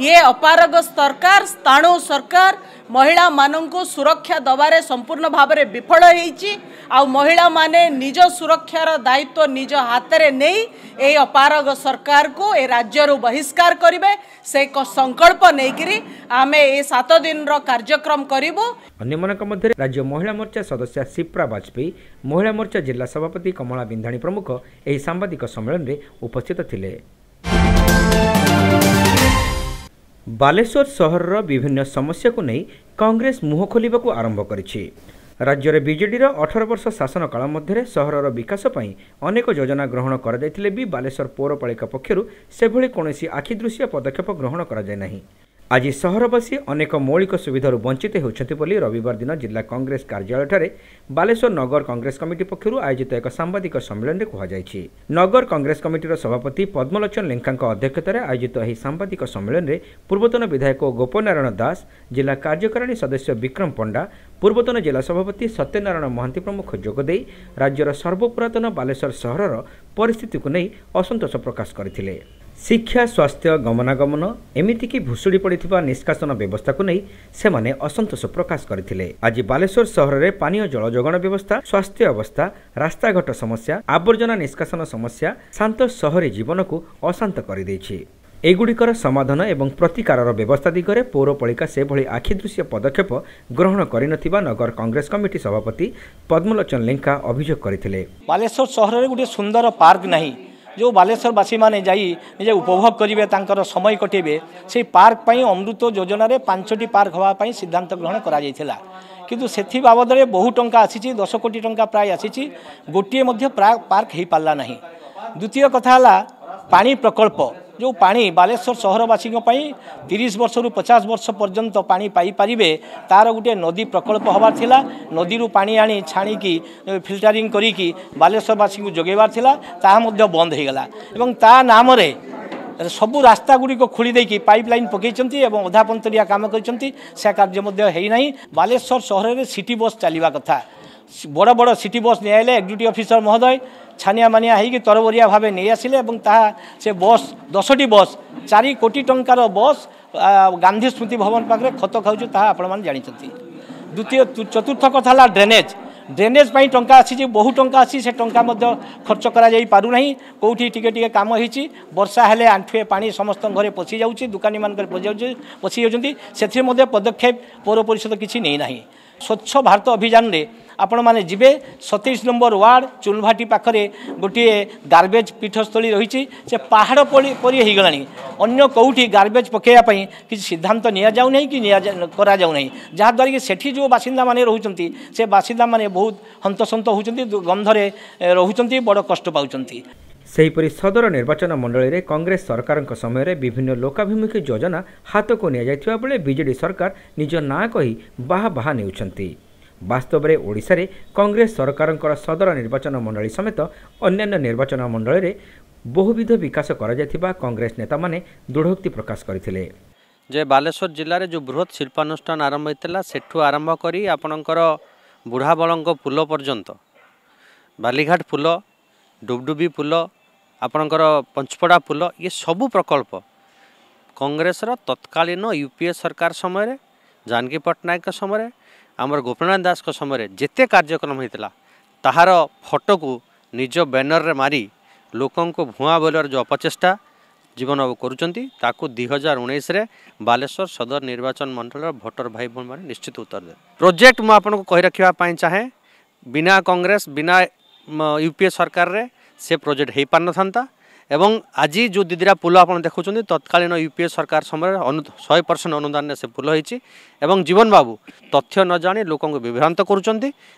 ଇଏ ଅପାରଗ ସରକାର ସ୍ଥାଣୁ ସରକାର ମହିଳାମାନଙ୍କୁ ସୁରକ୍ଷା ଦେବାରେ ସମ୍ପୂର୍ଣ୍ଣ ଭାବରେ ବିଫଳ ହେଇଛି। ଆଉ ମହିଳାମାନେ ନିଜ ସୁରକ୍ଷାର ଦାୟିତ୍ୱ ନିଜ ହାତରେ ନେଇ ଏହି ଅପାରଗ ସରକାରକୁ ଏ ରାଜ୍ୟରୁ ବହିଷ୍କାର କରିବେ। ସେ କ- ସଂକଳ୍ପ ନେଇକିରି ଆମେ ଏ ସାତ ଦିନର କାର୍ଯ୍ୟକ୍ରମ କରିବୁ। ଅନ୍ୟମାନଙ୍କ ମଧ୍ୟରେ ରାଜ୍ୟ ମହିଳା ମୋର୍ଚ୍ଚା ସଦସ୍ୟା ଶିପ୍ରା ବାଜପେୟୀ ମହିଳା ମୋର୍ଚ୍ଚା ଜିଲ୍ଲା ସଭାପତି କମଳା ବିନ୍ଧାଣୀ ପ୍ରମୁଖ ଏହି ସାମ୍ବାଦିକ ସମ୍ମିଳନୀରେ ଉପସ୍ଥିତ ଥିଲେ। ବାଲେଶ୍ୱର ସହରର ବିଭିନ୍ନ ସମସ୍ୟାକୁ ନେଇ କଂଗ୍ରେସ ମୁହଁ ଖୋଲିବାକୁ ଆରମ୍ଭ କରିଛି। ରାଜ୍ୟରେ ବିଜେଡିର ଅଠର ବର୍ଷ ଶାସନ କାଳ ମଧ୍ୟରେ ସହରର ବିକାଶ ପାଇଁ ଅନେକ ଯୋଜନା ଗ୍ରହଣ କରାଯାଇଥିଲେ ବି ବାଲେଶ୍ୱର ପୌରପାଳିକା ପକ୍ଷରୁ ସେଭଳି କୌଣସି ଆଖିଦୃଶିଆ ପଦକ୍ଷେପ ଗ୍ରହଣ କରାଯାଏ ନାହିଁ। ଆଜି ସହରବାସୀ ଅନେକ ମୌଳିକ ସୁବିଧାରୁ ବଞ୍ଚିତ ହେଉଛନ୍ତି ବୋଲି ରବିବାର ଦିନ ଜିଲ୍ଲା କଂଗ୍ରେସ କାର୍ଯ୍ୟାଳୟଠାରେ ବାଲେଶ୍ୱର ନଗର କଂଗ୍ରେସ କମିଟି ପକ୍ଷରୁ ଆୟୋଜିତ ଏକ ସାମ୍ବାଦିକ ସମ୍ମିଳନୀରେ କୁହାଯାଇଛି। ନଗର କଂଗ୍ରେସ କମିଟିର ସଭାପତି ପଦ୍ମଲୋଚନ ଲେଙ୍କାଙ୍କ ଅଧ୍ୟକ୍ଷତାରେ ଆୟୋଜିତ ଏହି ସାମ୍ବାଦିକ ସମ୍ମିଳନୀରେ ପୂର୍ବତନ ବିଧାୟକ ଗୋପନାରାୟଣ ଦାସ ଜିଲ୍ଲା କାର୍ଯ୍ୟକାରିଣୀ ସଦସ୍ୟ ବିକ୍ରମ ପଣ୍ଡା ପୂର୍ବତନ ଜିଲ୍ଲା ସଭାପତି ସତ୍ୟନାରାୟଣ ମହାନ୍ତି ପ୍ରମୁଖ ଯୋଗଦେଇ ରାଜ୍ୟର ସର୍ବପୁରାତନ ବାଲେଶ୍ୱର ସହରର ପରିସ୍ଥିତିକୁ ନେଇ ଅସନ୍ତୋଷ ପ୍ରକାଶ କରିଥିଲେ। ଶିକ୍ଷା ସ୍ୱାସ୍ଥ୍ୟ ଗମନାଗମନ ଏମିତିକି ଭୁଷୁଡ଼ି ପଡ଼ିଥିବା ନିଷ୍କାସନ ବ୍ୟବସ୍ଥାକୁ ନେଇ ସେମାନେ ଅସନ୍ତୋଷ ପ୍ରକାଶ କରିଥିଲେ। ଆଜି ବାଲେଶ୍ୱର ସହରରେ ପାନୀୟ ଜଳ ଯୋଗାଣ ବ୍ୟବସ୍ଥା ସ୍ୱାସ୍ଥ୍ୟ ଅବସ୍ଥା ରାସ୍ତାଘାଟ ସମସ୍ୟା ଆବର୍ଜନା ନିଷ୍କାସନ ସମସ୍ୟା ଶାନ୍ତ ସହରୀ ଜୀବନକୁ ଅଶାନ୍ତ କରିଦେଇଛି। ଏଗୁଡ଼ିକର ସମାଧାନ ଏବଂ ପ୍ରତିକାରର ବ୍ୟବସ୍ଥା ଦିଗରେ ପୌରପାଳିକା ସେଭଳି ଆଖିଦୃଶ୍ୟ ପଦକ୍ଷେପ ଗ୍ରହଣ କରିନଥିବା ନଗର କଂଗ୍ରେସ କମିଟି ସଭାପତି ପଦ୍ମଲୋଚନ ଲେଙ୍କା ଅଭିଯୋଗ କରିଥିଲେ। ବାଲେଶ୍ୱର ସହରରେ ଗୋଟିଏ ସୁନ୍ଦର ପାର୍କ ନାହିଁ। ଯେଉଁ ବାଲେଶ୍ୱରବାସୀମାନେ ଯାଇ ନିଜେ ଉପଭୋଗ କରିବେ ତାଙ୍କର ସମୟ କଟେଇବେ ସେହି ପାର୍କ ପାଇଁ ଅମୃତ ଯୋଜନାରେ ପାଞ୍ଚଟି ପାର୍କ ହେବା ପାଇଁ ସିଦ୍ଧାନ୍ତ ଗ୍ରହଣ କରାଯାଇଥିଲା କିନ୍ତୁ ସେଥି ବାବଦରେ ବହୁ ଟଙ୍କା ଆସିଛି ଦଶ କୋଟି ଟଙ୍କା ପ୍ରାୟ ଆସିଛି ଗୋଟିଏ ମଧ୍ୟ ପ୍ରାୟ ପାର୍କ ହୋଇପାରିଲା ନାହିଁ ଦ୍ୱିତୀୟ କଥା ହେଲା ପାଣି ପ୍ରକଳ୍ପ ଯେଉଁ ପାଣି ବାଲେଶ୍ୱର ସହରବାସୀଙ୍କ ପାଇଁ ତିରିଶ ବର୍ଷରୁ ପଚାଶ ବର୍ଷ ପର୍ଯ୍ୟନ୍ତ ପାଣି ପାଇପାରିବେ ତା'ର ଗୋଟିଏ ନଦୀ ପ୍ରକଳ୍ପ ହେବାର ଥିଲା। ନଦୀରୁ ପାଣି ଆଣି ଛାଣିକି ଫିଲ୍ଟରିଂ କରିକି ବାଲେଶ୍ୱରବାସୀଙ୍କୁ ଯୋଗାଇବାର ଥିଲା ତାହା ମଧ୍ୟ ବନ୍ଦ ହୋଇଗଲା। ଏବଂ ତା ନାମରେ ସବୁ ରାସ୍ତା ଗୁଡ଼ିକ ଖୋଳି ଦେଇକି ପାଇପ୍ ଲାଇନ୍ ପକାଇଛନ୍ତି ଏବଂ ଅଧା ପନ୍ତରିଆ କାମ କରିଛନ୍ତି ସେ କାର୍ଯ୍ୟ ମଧ୍ୟ ହେଇନାହିଁ। ବାଲେଶ୍ୱର ସହରରେ ସିଟି ବସ୍ ଚାଲିବା କଥା। বড় বড় সিটি বস নিয়ে আইলে এক্সিকিউটিভ অফিসর মহোদয় ছানিয়া মানিয়া হয়েকি তরবরিয়া ভাবে নিয়ে আসলে এবং তাহা সে বস দশটি বস চারি কোটি টঙ্কার বস গান্ধী স্মৃতি ভবন পাখে ক্ষত খাওছে তাহা আপনার জাঁচান দ্বিতীয় চতুর্থ কথা হল ড্রেনেজ ড্রেনেজ পাই টঙ্কা আসিছে বহু টঙ্কা আসি সে টঙ্কা মধ্যে খরচ করা যাই পু না কোটি টিকে টিকে কাম হয়েছি বর্ষা হলে আঁঠুয়ে পানি সমস্ত ঘরে পশি যাচ্ছে দোকানী মানুষ পশি যাচ্ছে পশি যাচ্ছেন সেথিরে মধ্যে পদক্ষেপ পৌর পরিষদ কিছু নেই না স্বচ্ছ ভারত অভিযানের ଆପଣମାନେ ଯିବେ। ସତେଇଶ ନମ୍ବର ୱାର୍ଡ଼ ଚୁନଭାଟି ପାଖରେ ଗୋଟିଏ ଗାର୍ବେଜ୍ ପୀଠସ୍ଥଳୀ ରହିଛି। ସେ ପାହାଡ଼ ପରି ପରି ହେଇଗଲାଣି। ଅନ୍ୟ କେଉଁଠି ଗାର୍ବେଜ୍ ପକାଇବା ପାଇଁ କିଛି ସିଦ୍ଧାନ୍ତ ନିଆଯାଉନାହିଁ କି ନିଆଯା କରାଯାଉନାହିଁ? ଯାହାଦ୍ୱାରା କି ସେଠି ଯେଉଁ ବାସିନ୍ଦାମାନେ ରହୁଛନ୍ତି ସେ ବାସିନ୍ଦାମାନେ ବହୁତ ହନ୍ତସନ୍ତ ହେଉଛନ୍ତି ଗନ୍ଧରେ ଏ, ରହୁଛନ୍ତି ବଡ଼ କଷ୍ଟ ପାଉଛନ୍ତି। ସେହିପରି ସଦର ନିର୍ବାଚନ ମଣ୍ଡଳୀରେ କଂଗ୍ରେସ ସରକାରଙ୍କ ସମୟରେ ବିଭିନ୍ନ ଲୋକାଭିମୁଖୀ ଯୋଜନା ହାତକୁ ନିଆଯାଇଥିବା ବେଳେ ବିଜେଡି ସରକାର ନିଜ ନାଁ କହି ବାହା ବାହା ନେଉଛନ୍ତି। ବାସ୍ତବରେ ଓଡ଼ିଶାରେ କଂଗ୍ରେସ ସରକାରଙ୍କର ସଦର ନିର୍ବାଚନ ମଣ୍ଡଳୀ ସମେତ ଅନ୍ୟାନ୍ୟ ନିର୍ବାଚନ ମଣ୍ଡଳୀରେ ବହୁବିଧ ବିକାଶ କରାଯାଇଥିବା କଂଗ୍ରେସ ନେତାମାନେ ଦୃଢ଼ୋକ୍ତି ପ୍ରକାଶ କରିଥିଲେ। ଯେ ବାଲେଶ୍ୱର ଜିଲ୍ଲାରେ ଯେଉଁ ବୃହତ୍ ଶିଳ୍ପାନୁଷ୍ଠାନ ଆରମ୍ଭ ହୋଇଥିଲା ସେଠୁ ଆରମ୍ଭ କରି ଆପଣଙ୍କର ବୁଢ଼ାବଳଙ୍କ ପୁଲ ପର୍ଯ୍ୟନ୍ତ ବାଲିଘାଟ ପୁଲ ଡୁବଡୁବି ପୁଲ ଆପଣଙ୍କର ପଞ୍ଚପଡ଼ା ପୁଲ ଇଏ ସବୁ ପ୍ରକଳ୍ପ କଂଗ୍ରେସର ତତ୍କାଳୀନ ୟୁ ପି ଏ ସରକାର ସମୟରେ ଜାନକୀ ପଟ୍ଟନାୟକଙ୍କ ସମୟରେ ଆମର ଗୋପୀନାଥ ଦାସଙ୍କ ସମୟରେ ଯେତେ କାର୍ଯ୍ୟକ୍ରମ ହୋଇଥିଲା ତାହାର ଫଟୋକୁ ନିଜ ବ୍ୟାନରରେ ମାରି ଲୋକଙ୍କୁ ଭୁଆଁ ବୋଲିବାର ଯେଉଁ ଅପଚେଷ୍ଟା ଜୀବନବାବୁ କରୁଛନ୍ତି ତାକୁ ଦୁଇ ହଜାର ଉଣେଇଶରେ ବାଲେଶ୍ୱର ସଦର ନିର୍ବାଚନ ମଣ୍ଡଳର ଭୋଟର ଭାଇ ଭଉଣୀମାନେ ନିଶ୍ଚିତ ଉତ୍ତର ଦେବେ। ପ୍ରୋଜେକ୍ଟ ମୁଁ ଆପଣଙ୍କୁ କହି ରଖିବା ପାଇଁ ଚାହେଁ ବିନା କଂଗ୍ରେସ ବିନା ୟୁ ପି ଏ ସରକାରରେ ସେ ପ୍ରୋଜେକ୍ଟ ହୋଇପାରିନଥାନ୍ତା। এবং আজি যে দিদিরা পুল আপনার দেখুম তৎকালীন ইউপিএ সরকার সময় শহে পরসেন্ট অনুদান সে পুল হয়েছে এবং জীবনবাবু তথ্য ন জাঁি লোক বিভ্রান্ত করছেন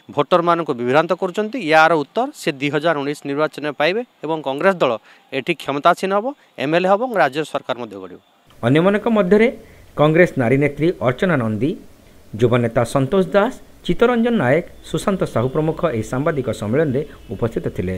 ভোটর মানুষ বিভ্রান্ত করছেন ইয়ার উত্তর সে দুই হাজার উনিশ নির্বাচনে পাইবে এবং কংগ্রেস দল এটি ক্ষমতাসীন হব, এমএলএ হব রাজ্য সরকার গড়ব। অন্যমানক মধ্যে কংগ্রেস নারী নেত্রী অর্চনা নন্দী যুবনেতা সন্তোষ দাস চিত্তরঞ্জন নায়ক সুশান্ত সাহু প্রমুখ এই সাংবাদিক সম্মেলনে উপস্থিত লে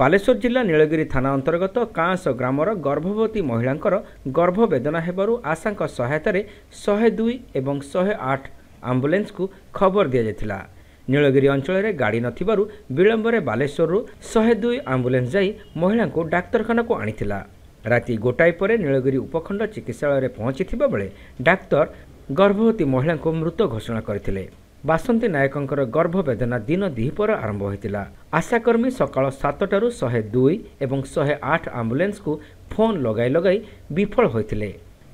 ବାଲେଶ୍ୱର ଜିଲ୍ଲା ନୀଳଗିରି ଥାନା ଅନ୍ତର୍ଗତ କାଁସ ଗ୍ରାମର ଗର୍ଭବତୀ ମହିଳାଙ୍କର ଗର୍ଭବେଦନା ହେବାରୁ ଆଶାଙ୍କ ସହାୟତାରେ ଶହେ ଦୁଇ ଏବଂ ଶହେ ଆଠ ଆମ୍ବୁଲାନ୍ସକୁ ଖବର ଦିଆଯାଇଥିଲା। ନୀଳଗିରି ଅଞ୍ଚଳରେ ଗାଡ଼ି ନଥିବାରୁ ବିଳମ୍ବରେ ବାଲେଶ୍ୱରରୁ ଶହେ ଦୁଇ ଆମ୍ବୁଲାନ୍ସ ଯାଇ ମହିଳାଙ୍କୁ ଡାକ୍ତରଖାନାକୁ ଆଣିଥିଲା। ରାତି ଗୋଟାଏ ପରେ ନୀଳଗିରି ଉପଖଣ୍ଡ ଚିକିତ୍ସାଳୟରେ ପହଞ୍ଚିଥିବା ବେଳେ ଡାକ୍ତର ଗର୍ଭବତୀ ମହିଳାଙ୍କୁ ମୃତ ଘୋଷଣା କରିଥିଲେ। ବାସନ୍ତୀ ନାୟକଙ୍କର ଗର୍ଭବେଦନା ଦିନ ଦ୍ୱିପହର ଆରମ୍ଭ ହୋଇଥିଲା। ଆଶାକର୍ମୀ ସକାଳ ସାତଟାରୁ ଶହେ ଦୁଇ ଏବଂ ଶହେ ଆଠ ଆମ୍ବୁଲାନ୍ସକୁ ଫୋନ୍ ଲଗାଇ ଲଗାଇ ବିଫଳ ହୋଇଥିଲେ।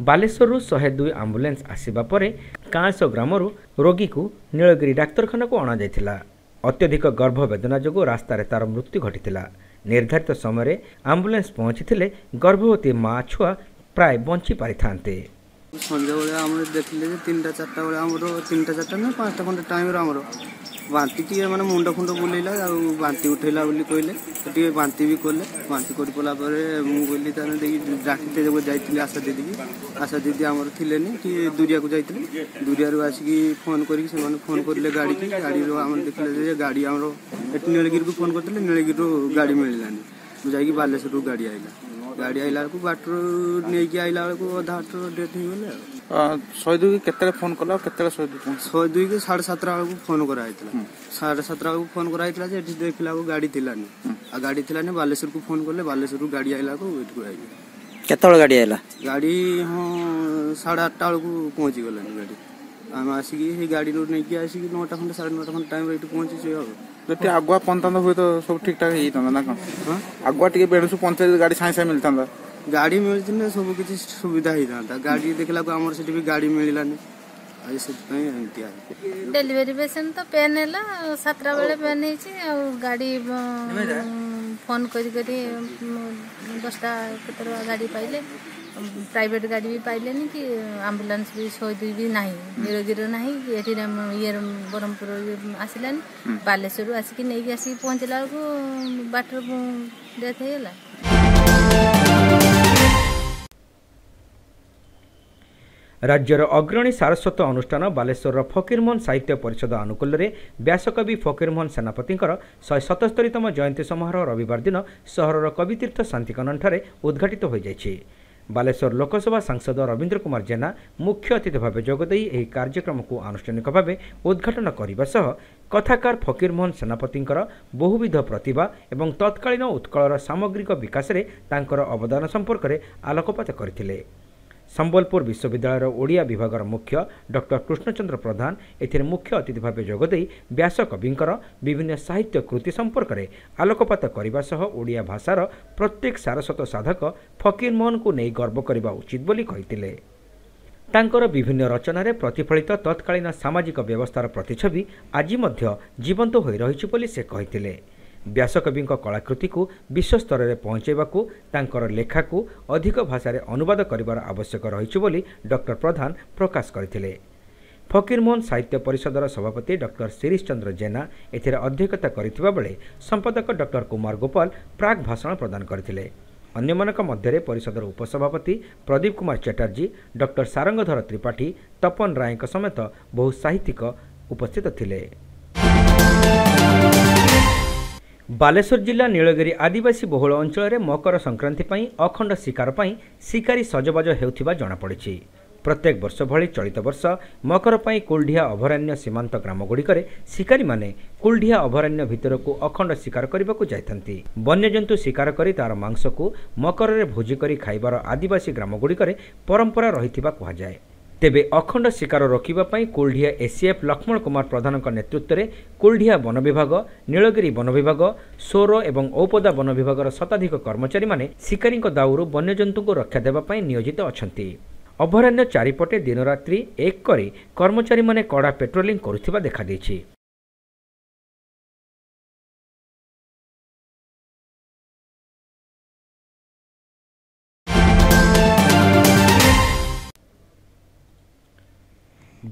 ବାଲେଶ୍ୱରରୁ ଶହେ ଦୁଇ ଆମ୍ବୁଲାନ୍ସ ଆସିବା ପରେ କାଁସ ଗ୍ରାମରୁ ରୋଗୀକୁ ନୀଳଗିରି ଡାକ୍ତରଖାନାକୁ ଅଣାଯାଇଥିଲା। ଅତ୍ୟଧିକ ଗର୍ଭବେଦନା ଯୋଗୁଁ ରାସ୍ତାରେ ତାର ମୃତ୍ୟୁ ଘଟିଥିଲା। ନିର୍ଦ୍ଧାରିତ ସମୟରେ ଆମ୍ବୁଲାନ୍ସ ପହଞ୍ଚିଥିଲେ ଗର୍ଭବତୀ ମା ଛୁଆ ପ୍ରାୟ ବଞ୍ଚି ପାରିଥାନ୍ତେ ସନ୍ଧ୍ୟାବେଳେ ଆମର ଦେଖିଲେ ଯେ ତିନିଟା ଚାରିଟା ବେଳେ ଆମର ତିନିଟା ଚାରିଟା ନୁହେଁ ପାଞ୍ଚଟା ଖଣ୍ଡେ ଟାଇମ୍ରେ ଆମର ବାନ୍ତି ଟିକେ ମାନେ ମୁଣ୍ଡ ଫୁଣ୍ଡ ବୁଲେଇଲା ଆଉ ବାନ୍ତି ଉଠେଇଲା ବୋଲି କହିଲେ ସେ ଟିକେ ବାନ୍ତି ବି କଲେ ବାନ୍ତି କରିପଲା ପରେ ମୁଁ କହିଲି ତାହେଲେ ଦେଇକି ଡାକିତେ ଯୋଗ ଯାଇଥିଲି ଆଶା ଦିଦିକି ଆଶା ଦିଦି ଆମର ଥିଲେନି କି ଦୁରିଆକୁ ଯାଇଥିଲେ ଦୁରିଆରୁ ଆସିକି ଫୋନ୍ କରିକି ସେମାନେ ଫୋନ୍ କରିଲେ ଗାଡ଼ିକି ଗାଡ଼ିରୁ ଆମର ଦେଖିଲେ ଯେ ଗାଡ଼ି ଆମର ଏଠି ନୀଳଗିରିକୁ ଫୋନ୍ କରିଥିଲେ ନୀଳଗିରିରୁ ଗାଡ଼ି ମିଳିଲାନି। ମୁଁ ଯାଇକି ବାଲେଶ୍ୱରରୁ ଗାଡ଼ି ଆଇଲା ଗାଡ଼ି ଆଇଲା ବେଳକୁ ବାଟରୁ ନେଇକି ଆଇଲା ବେଳକୁ ଅଧା ବାଟରୁ ଡେଥ୍ ହେଇଗଲେ ଆଉ ଶହେ ଦୁଇ କେତେବେଳେ ଫୋନ୍ କଲ ଆଉ କେତେବେଳେ ଶହେ ଦୁଇ ପହଞ୍ଚ ଶହେ ଦୁଇ କି ସାଢ଼େ ସାତଟା ବେଳକୁ ଫୋନ୍ କରାହେଇଥିଲା ସାଢ଼େ ସାତଟା ବେଳକୁ ଫୋନ୍ କରାହେଇଥିଲା ଯେ ଏଠି ଦେଖିଲା ବେଳକୁ ଗାଡ଼ି ଥିଲାନି ଆଉ ଗାଡ଼ି ଥିଲାନି ବାଲେଶ୍ୱରକୁ ଫୋନ୍ କଲେ ବାଲେଶ୍ୱରରୁ ଗାଡ଼ି ଆଇଲା ବେଳକୁ ଏଠିକୁ ଆଇଲି କେତେବେଳେ ଗାଡ଼ି ଆଇଲା ଗାଡ଼ି ହଁ ସାଢ଼େ ଆଠଟା ବେଳକୁ ପହଞ୍ଚିଗଲାନି ଗାଡ଼ି ଆମେ ଆସିକି ସେଇ ଗାଡ଼ିରୁ ନେଇକି ଆସିକି ନଅଟା ଖଣ୍ଡେ ସାଢ଼େ ନଅଟା ଖଣ୍ଡେ ଟାଇମ୍ରେ ଏଠି ପହଞ୍ଚିଛୁ ଆଉ ଯଦି ଆଗୁଆ ପହଞ୍ଚିଥାନ୍ତା ହୁଏତ ସବୁ ଠିକ୍ ଠାକ୍ ହେଇଥାନ୍ତା ନା କ'ଣ? ଆଗୁଆ ଟିକେ ବେଣୁସୁ ପହଞ୍ଚେଇ ଗାଡ଼ି ସାଙ୍ଗେ ସାଙ୍ଗେ ମିଳିଥାନ୍ତା। ଗାଡ଼ି ମିଳିଥିଲେ ସବୁ କିଛି ସୁବିଧା ହେଇଥାନ୍ତା। ଗାଡ଼ି ଦେଖିଲାକୁ ଆମର ସେଠି ବି ଗାଡ଼ି ମିଳିଲାନି। ଆଉ ସେଥିପାଇଁ ଏମିତି ଆଉ। ଡେଲିଭରି ପେସେଣ୍ଟ ତ ପେନ୍ ହେଲା ଆଉ ସାତଟା ବେଳେ ପେନ୍ ହେଇଛି ଆଉ ଗାଡ଼ି ଫୋନ୍ କରି କରି ଦଶଟା କେତେଟା ଗାଡ଼ି ପାଇଲେ। ପ୍ରାଇଭେଟ୍ ଗାଡ଼ି ବି ପାଇଲେନି କି ଆମ୍ବୁଲାନ୍ସ ବି ଶହେ ଦୁଇ ବି ନାହିଁ ନୀଳଗିରିର ନାହିଁ କି ଏଠି ଇଏର ବ୍ରହ୍ମପୁର ଆସିଲାନି ବାଲେଶ୍ୱରରୁ ଆସିକି ନେଇକି ଆସିକି ପହଞ୍ଚିଲା ବେଳକୁ ବାଟରେ ଡେଥ୍ ହେଇଗଲା। ରାଜ୍ୟର ଅଗ୍ରଣୀ ସାରସ୍ୱତ ଅନୁଷ୍ଠାନ ବାଲେଶ୍ୱରର ଫକୀରମୋହନ ସାହିତ୍ୟ ପରିଷଦ ଆନୁକୂଲ୍ୟରେ ବ୍ୟାସକବି ଫକୀରମୋହନ ସେନାପତିଙ୍କର ଶହେ ସତସ୍ତରୀତମ ଜୟନ୍ତୀ ସମାରୋହ ରବିବାର ଦିନ ସହରର କବିତୀର୍ଥ ଶାନ୍ତିକନନଠାରେ ଉଦ୍ଘାଟିତ ହୋଇଯାଇଛି। ବାଲେଶ୍ୱର ଲୋକସଭା ସାଂସଦ ରବୀନ୍ଦ୍ର କୁମାର ଜେନା ମୁଖ୍ୟ ଅତିଥି ଭାବେ ଯୋଗଦେଇ ଏହି କାର୍ଯ୍ୟକ୍ରମକୁ ଆନୁଷ୍ଠାନିକ ଭାବେ ଉଦ୍ଘାଟନ କରିବା ସହ କଥାକାର ଫକୀରମୋହନ ସେନାପତିଙ୍କର ବହୁବିଧ ପ୍ରତିଭା ଏବଂ ତତ୍କାଳୀନ ଉତ୍କଳର ସାମଗ୍ରିକ ବିକାଶରେ ତାଙ୍କର ଅବଦାନ ସମ୍ପର୍କରେ ଆଲୋକପାତ କରିଥିଲେ। ସମ୍ବଲପୁର ବିଶ୍ୱବିଦ୍ୟାଳୟର ଓଡ଼ିଆ ବିଭାଗର ମୁଖ୍ୟ ଡକ୍ଟର କୃଷ୍ଣଚନ୍ଦ୍ର ପ୍ରଧାନ ଏଥିରେ ମୁଖ୍ୟ ଅତିଥି ଭାବେ ଯୋଗଦେଇ ବ୍ୟାସକବିଙ୍କର ବିଭିନ୍ନ ସାହିତ୍ୟ କୃତି ସମ୍ପର୍କରେ ଆଲୋକପାତ କରିବା ସହ ଓଡ଼ିଆ ଭାଷାର ପ୍ରତ୍ୟେକ ସାରସ୍ୱତ ସାଧକ ଫକୀରମୋହନଙ୍କୁ ନେଇ ଗର୍ବ କରିବା ଉଚିତ ବୋଲି କହିଥିଲେ। ତାଙ୍କର ବିଭିନ୍ନ ରଚନାରେ ପ୍ରତିଫଳିତ ତତ୍କାଳୀନ ସାମାଜିକ ବ୍ୟବସ୍ଥାର ପ୍ରତିଛବି ଆଜି ମଧ୍ୟ ଜୀବନ୍ତ ହୋଇ ରହିଛି ବୋଲି ସେ କହିଥିଲେ। ବ୍ୟାସକବିଙ୍କ କଳାକୃତିକୁ ବିଶ୍ୱସ୍ତରରେ ପହଞ୍ଚାଇବାକୁ ତାଙ୍କର ଲେଖାକୁ ଅଧିକ ଭାଷାରେ ଅନୁବାଦ କରିବାର ଆବଶ୍ୟକ ରହିଛି ବୋଲି ଡକ୍ଟର ପ୍ରଧାନ ପ୍ରକାଶ କରିଥିଲେ। ଫକୀରମୋହନ ସାହିତ୍ୟ ପରିଷଦର ସଭାପତି ଡକ୍ଟର ଶିରିଶ ଚନ୍ଦ୍ର ଜେନା ଏଥିରେ ଅଧ୍ୟକ୍ଷତା କରିଥିବା ବେଳେ ସମ୍ପାଦକ ଡକ୍ଟର କୁମାର ଗୋପାଳ ପ୍ରାକ୍ ଭାଷଣ ପ୍ରଦାନ କରିଥିଲେ। ଅନ୍ୟମାନଙ୍କ ମଧ୍ୟରେ ପରିଷଦର ଉପସଭାପତି ପ୍ରଦୀପ କୁମାର ଚାଟାର୍ଜୀ ଡକ୍ଟର ସାରଙ୍ଗଧର ତ୍ରିପାଠୀ ତପନ ରାୟଙ୍କ ସମେତ ବହୁ ସାହିତ୍ୟିକ ଉପସ୍ଥିତ ଥିଲେ। ବାଲେଶ୍ୱର ଜିଲ୍ଲା ନୀଳଗିରି ଆଦିବାସୀ ବହୁଳ ଅଞ୍ଚଳରେ ମକର ସଂକ୍ରାନ୍ତି ପାଇଁ ଅଖଣ୍ଡ ଶିକାର ପାଇଁ ଶିକାରୀ ସଜବାଜ ହେଉଥିବା ଜଣାପଡ଼ିଛି। ପ୍ରତ୍ୟେକ ବର୍ଷ ଭଳି ଚଳିତ ବର୍ଷ ମକର ପାଇଁ କୁଲଢିଆ ଅଭୟାରଣ୍ୟ ସୀମାନ୍ତ ଗ୍ରାମଗୁଡ଼ିକରେ ଶିକାରୀମାନେ କୁଲଢିଆ ଅଭୟାରଣ୍ୟ ଭିତରକୁ ଅଖଣ୍ଡ ଶିକାର କରିବାକୁ ଯାଇଥାନ୍ତି। ବନ୍ୟଜନ୍ତୁ ଶିକାର କରି ତାର ମାଂସକୁ ମକରରେ ଭୋଜି କରି ଖାଇବାର ଆଦିବାସୀ ଗ୍ରାମଗୁଡ଼ିକରେ ପରମ୍ପରା ରହିଥିବା କୁହାଯାଏ। ତେବେ ଅଖଣ୍ଡ ଶିକାର ରୋକିବା ପାଇଁ କୁଲଢିଆ ଏସିଏଫ୍ ଲକ୍ଷ୍ମଣ କୁମାର ପ୍ରଧାନଙ୍କ ନେତୃତ୍ୱରେ କୁଲଢିଆ ବନ ବିଭାଗ ନୀଳଗିରି ବନ ବିଭାଗ ସୋର ଏବଂ ଔପଦା ବନ ବିଭାଗର ଶତାଧିକ କର୍ମଚାରୀମାନେ ଶିକାରୀଙ୍କ ଦାଉରୁ ବନ୍ୟଜନ୍ତୁଙ୍କୁ ରକ୍ଷା ଦେବା ପାଇଁ ନିୟୋଜିତ ଅଛନ୍ତି। ଅଭୟାରଣ୍ୟ ଚାରିପଟେ ଦିନରାତ୍ରି ଏକ କରି କର୍ମଚାରୀମାନେ କଡ଼ା ପେଟ୍ରୋଲିଂ କରୁଥିବା ଦେଖାଦେଇଛି।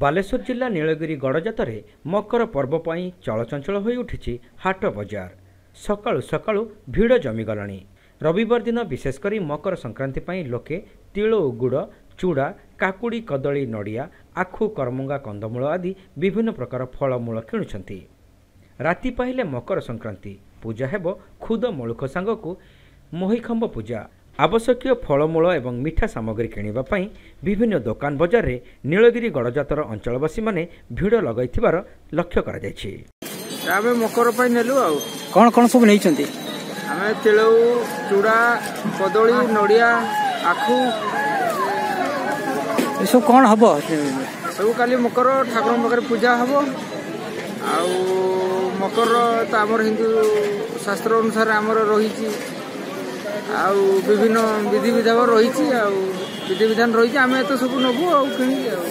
ବାଲେଶ୍ୱର ଜିଲ୍ଲା ନୀଳଗିରି ଗଡ଼ଜାତରେ ମକର ପର୍ବ ପାଇଁ ଚଳଚଞ୍ଚଳ ହୋଇ ଉଠିଛି ହାଟ ବଜାର। ସକାଳୁ ସକାଳୁ ଭିଡ଼ ଜମିଗଲାଣି। ରବିବାର ଦିନ ବିଶେଷ କରି ମକର ସଂକ୍ରାନ୍ତି ପାଇଁ ଲୋକେ ତିଳ ଓ ଗୁଡ଼ ଚୁଡ଼ା କାକୁଡ଼ି କଦଳୀ ନଡ଼ିଆ ଆଖୁ କରମଙ୍ଗା କନ୍ଦମୂଳ ଆଦି ବିଭିନ୍ନ ପ୍ରକାର ଫଳମୂଳ କିଣୁଛନ୍ତି। ରାତି ପାହିଲେ ମକର ସଂକ୍ରାନ୍ତି। ପୂଜା ହେବ ଖୁଦ ମଳୁଖ ସାଙ୍ଗକୁ। ମହିଖମ୍ବ ପୂଜା। ଆବଶ୍ୟକୀୟ ଫଳମୂଳ ଏବଂ ମିଠା ସାମଗ୍ରୀ କିଣିବା ପାଇଁ ବିଭିନ୍ନ ଦୋକାନ ବଜାରରେ ନୀଳଗିରି ଗଡ଼ଜାତର ଅଞ୍ଚଳବାସୀମାନେ ଭିଡ଼ ଲଗାଇଥିବାର ଲକ୍ଷ୍ୟ କରାଯାଇଛି। ଆମେ ମକର ପାଇଁ ନେଲୁ ଆଉ। କ'ଣ କ'ଣ ସବୁ ନେଇଛନ୍ତି? ଆମେ ତିଳଉ ଚୁଡ଼ା କଦଳୀ ନଡ଼ିଆ ଆଖୁ। ଏସବୁ କ'ଣ ହବ? ସବୁ କାଲି ମକର ଠାକୁରଙ୍କ ପାଖରେ ପୂଜା ହବ। ଆଉ ମକର ତ ଆମର ହିନ୍ଦୁ ଶାସ୍ତ୍ର ଅନୁସାରେ ଆମର ରହିଛି ଆଉ ବିଭିନ୍ନ ବିଧିବିଧାନ ରହିଛି ଆଉ ବିଧିବିଧାନ ରହିଛି ଆମେ ଏତେ ସବୁ ନେବୁ ଆଉ କିଣିକି ଆଉ।